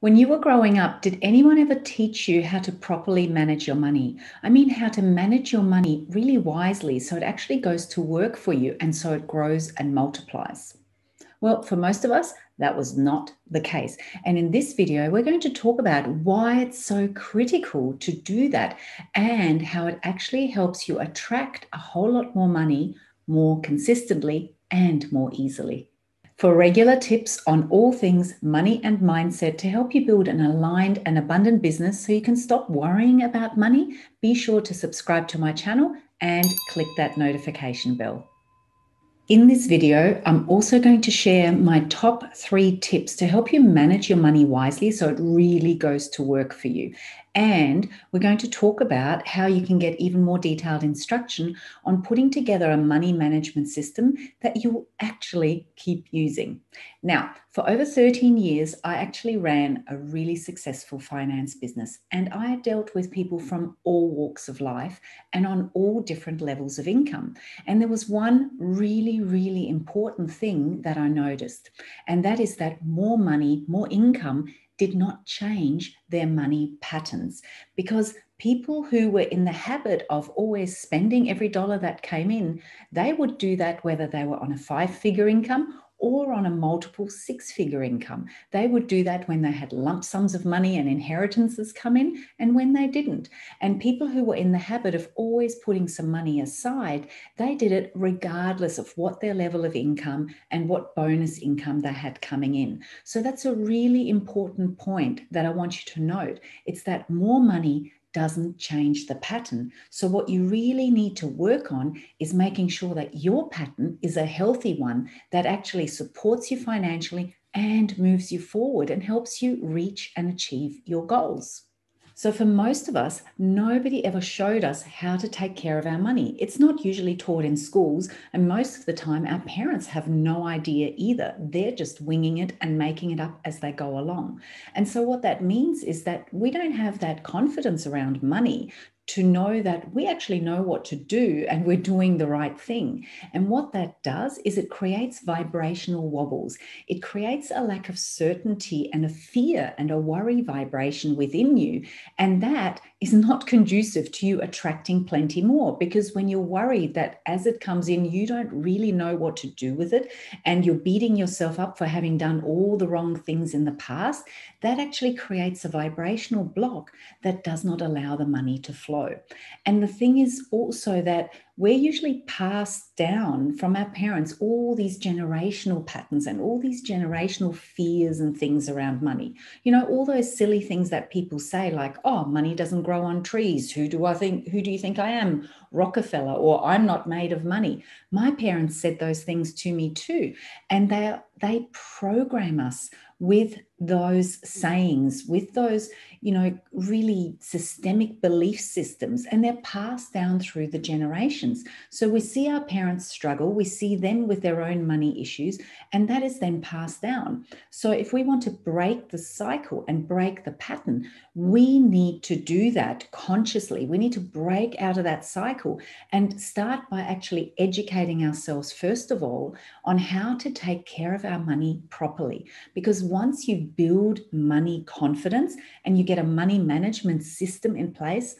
When you were growing up, did anyone ever teach you how to properly manage your money? I mean, how to manage your money really wisely so it actually goes to work for you and so it grows and multiplies. Well, for most of us, that was not the case. And in this video, we're going to talk about why it's so critical to do that and how it actually helps you attract a whole lot more money more consistently and more easily. For regular tips on all things money and mindset to help you build an aligned and abundant business so you can stop worrying about money, be sure to subscribe to my channel and click that notification bell. In this video, I'm also going to share my top three tips to help you manage your money wisely so it really goes to work for you. And we're going to talk about how you can get even more detailed instruction on putting together a money management system that you will actually keep using. Now, for over 13 years, I actually ran a really successful finance business, and I dealt with people from all walks of life and on all different levels of income. And there was one really, really important thing that I noticed, and that is that more money, more income did not change their money patterns. Because people who were in the habit of always spending every dollar that came in, they would do that whether they were on a five figure income or on a multiple six figure income. They would do that when they had lump sums of money and inheritances come in and when they didn't. And people who were in the habit of always putting some money aside, they did it regardless of what their level of income and what bonus income they had coming in. So that's a really important point that I want you to note. It's that more money doesn't change the pattern. So, what you really need to work on is making sure that your pattern is a healthy one that actually supports you financially and moves you forward and helps you reach and achieve your goals. So, for most of us, nobody ever showed us how to take care of our money. It's not usually taught in schools, and most of the time, our parents have no idea either. They're just winging it and making it up as they go along. And so, what that means is that we don't have that confidence around money to know that we actually know what to do and we're doing the right thing. And what that does is it creates vibrational wobbles. It creates a lack of certainty and a fear and a worry vibration within you. And that is not conducive to you attracting plenty more because when you're worried that as it comes in, you don't really know what to do with it and you're beating yourself up for having done all the wrong things in the past, that actually creates a vibrational block that does not allow the money to flow. And the thing is also that we're usually passed down from our parents all these generational patterns and all these generational fears and things around money. You know, all those silly things that people say, like, oh, money doesn't grow on trees. Who do I think, who do you think I am? Rockefeller, or I'm not made of money. My parents said those things to me too. And they they program us with those sayings, with those, you know, really systemic belief systems, and they're passed down through the generations. So we see our parents struggle, we see them with their own money issues, and that is then passed down. So if we want to break the cycle and break the pattern, we need to do that consciously. We need to break out of that cycle and start by actually educating ourselves, first of all, on how to take care of our money properly. Because once you build money confidence and you get a money management system in place,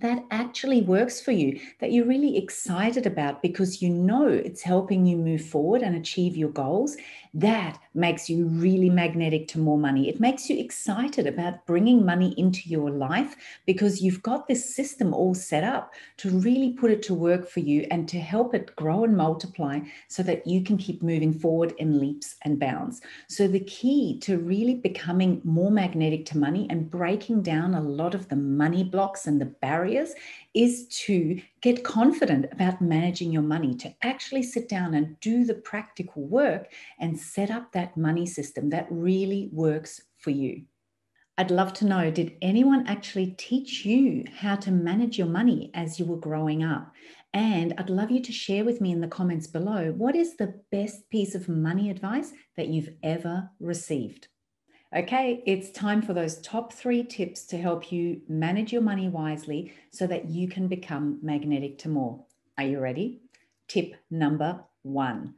that actually works for you, that you're really excited about because you know it's helping you move forward and achieve your goals, that makes you really magnetic to more money. It makes you excited about bringing money into your life because you've got this system all set up to really put it to work for you and to help it grow and multiply so that you can keep moving forward in leaps and bounds. So, the key to really becoming more magnetic to money and breaking down a lot of the money blocks and the barriers is to get confident about managing your money, to actually sit down and do the practical work and set up that money system that really works for you. I'd love to know did anyone actually teach you how to manage your money as you were growing up? And I'd love you to share with me in the comments below what is the best piece of money advice that you've ever received? Okay, it's time for those top three tips to help you manage your money wisely so that you can become magnetic to more. Are you ready? Tip number one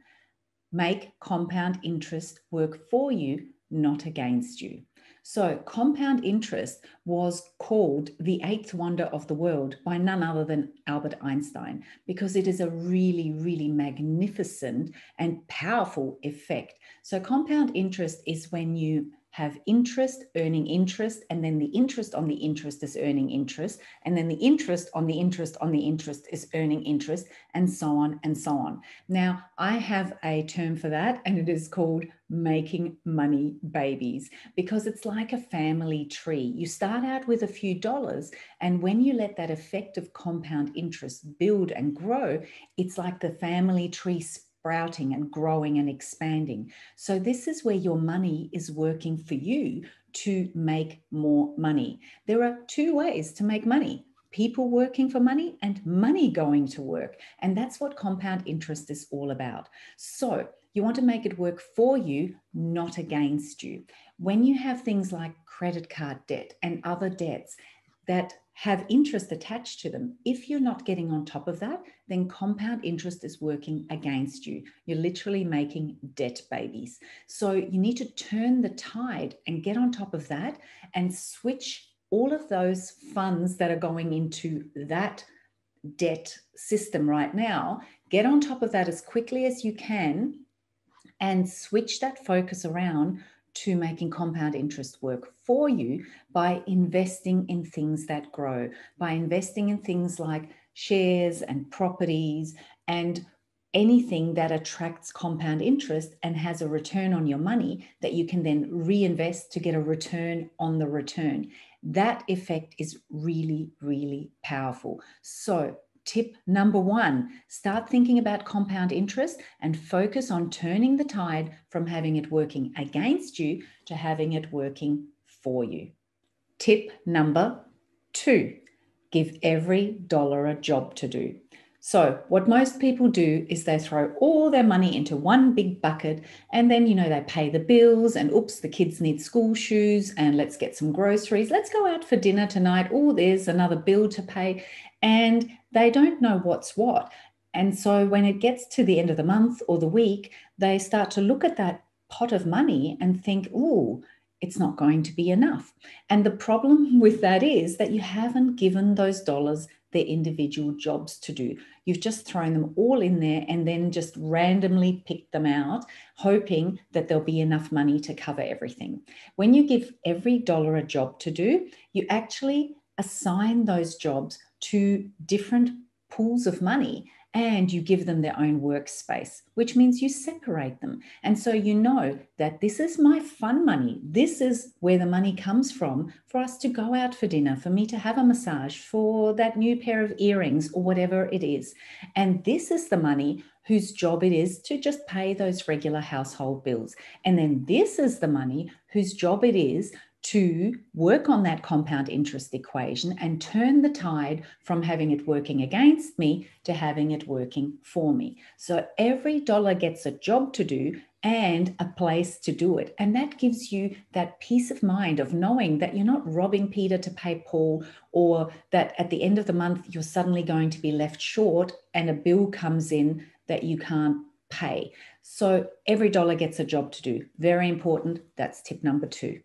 make compound interest work for you not against you. So, compound interest was called the eighth wonder of the world by none other than Albert Einstein because it is a really, really magnificent and powerful effect. So, compound interest is when you have interest earning interest, and then the interest on the interest is earning interest, and then the interest on the interest on the interest is earning interest, and so on and so on. Now, I have a term for that, and it is called making money babies because it's like a family tree. You start out with a few dollars, and when you let that effect of compound interest build and grow, it's like the family tree sprouting and growing and expanding. So, this is where your money is working for you to make more money. There are two ways to make money people working for money and money going to work. And that's what compound interest is all about. So, you want to make it work for you, not against you. When you have things like credit card debt and other debts that have interest attached to them. If you're not getting on top of that, then compound interest is working against you. You're literally making debt babies. So you need to turn the tide and get on top of that and switch all of those funds that are going into that debt system right now. Get on top of that as quickly as you can and switch that focus around to making compound interest work for you by investing in things that grow, by investing in things like shares and properties and anything that attracts compound interest and has a return on your money that you can then reinvest to get a return on the return. That effect is really, really powerful. So, tip number one start thinking about compound interest and focus on turning the tide from having it working against you to having it working for you. Tip number two give every dollar a job to do. So, what most people do is they throw all their money into one big bucket and then, you know, they pay the bills and oops, the kids need school shoes and let's get some groceries. Let's go out for dinner tonight. Oh, there's another bill to pay. And they don't know what's what. And so, when it gets to the end of the month or the week, they start to look at that pot of money and think, oh, it's not going to be enough. And the problem with that is that you haven't given those dollars their individual jobs to do. You've just thrown them all in there and then just randomly picked them out, hoping that there'll be enough money to cover everything. When you give every dollar a job to do, you actually assign those jobs to different pools of money and you give them their own workspace, which means you separate them. And so you know that this is my fun money. This is where the money comes from for us to go out for dinner, for me to have a massage, for that new pair of earrings, or whatever it is. And this is the money whose job it is to just pay those regular household bills. And then this is the money whose job it is to work on that compound interest equation and turn the tide from having it working against me to having it working for me. So every dollar gets a job to do and a place to do it. And that gives you that peace of mind of knowing that you're not robbing Peter to pay Paul, or that at the end of the month, you're suddenly going to be left short and a bill comes in that you can't pay. So every dollar gets a job to do. Very important. That's tip number two.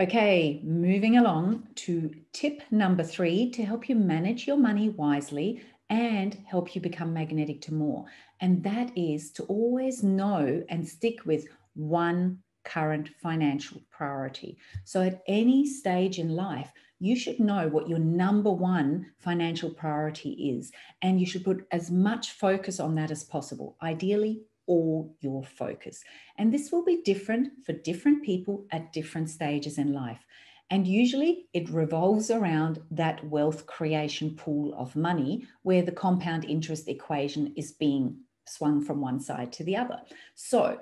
Okay, moving along to tip number three to help you manage your money wisely and help you become magnetic to more. And that is to always know and stick with one current financial priority. So at any stage in life, you should know what your number one financial priority is. And you should put as much focus on that as possible. Ideally, all your focus. And this will be different for different people at different stages in life. And usually it revolves around that wealth creation pool of money where the compound interest equation is being swung from one side to the other. So,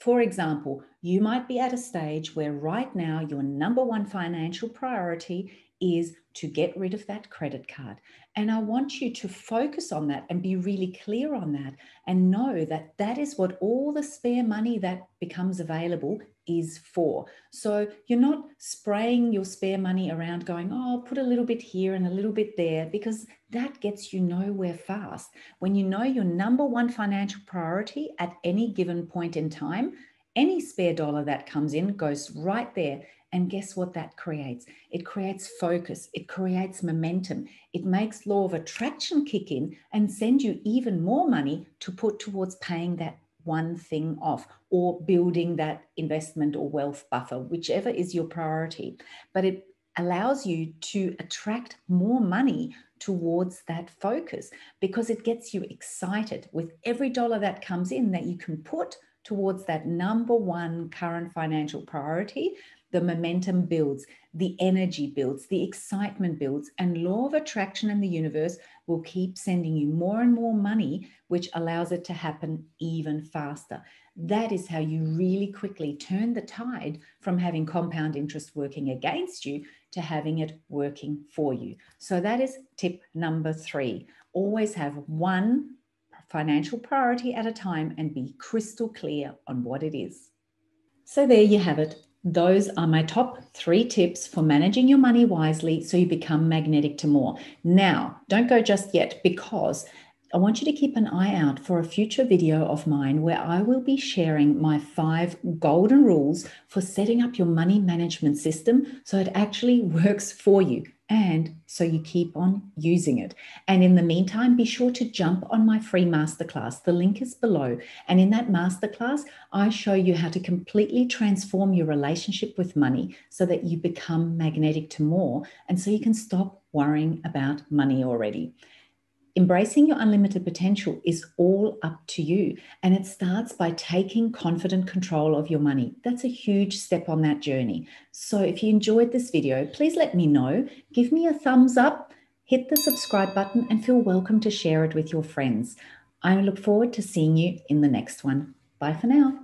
for example, you might be at a stage where right now your number one financial priority is to get rid of that credit card. And I want you to focus on that and be really clear on that and know that that is what all the spare money that becomes available is for. So you're not spraying your spare money around going, oh, I'll put a little bit here and a little bit there, because that gets you nowhere fast. When you know your number one financial priority at any given point in time, Any spare dollar that comes in goes right there. And guess what that creates? It creates focus, it creates momentum, it makes law of attraction kick in and send you even more money to put towards paying that one thing off or building that investment or wealth buffer, whichever is your priority. But it allows you to attract more money towards that focus because it gets you excited with every dollar that comes in that you can put towards that number one current financial priority the momentum builds, the energy builds, the excitement builds, and law of attraction in the universe will keep sending you more and more money, which allows it to happen even faster. That is how you really quickly turn the tide from having compound interest working against you to having it working for you. So that is tip number three. Always have one financial priority at a time and be crystal clear on what it is. So there you have it those are my top three tips for managing your money wisely so you become magnetic to more. Now, don't go just yet because I want you to keep an eye out for a future video of mine where I will be sharing my five golden rules for setting up your money management system so it actually works for you and so you keep on using it. And in the meantime, be sure to jump on my free masterclass. The link is below. And in that masterclass, I show you how to completely transform your relationship with money so that you become magnetic to more and so you can stop worrying about money already. Embracing your unlimited potential is all up to you. And it starts by taking confident control of your money. That's a huge step on that journey. So if you enjoyed this video, please let me know. Give me a thumbs up, hit the subscribe button, and feel welcome to share it with your friends. I look forward to seeing you in the next one. Bye for now.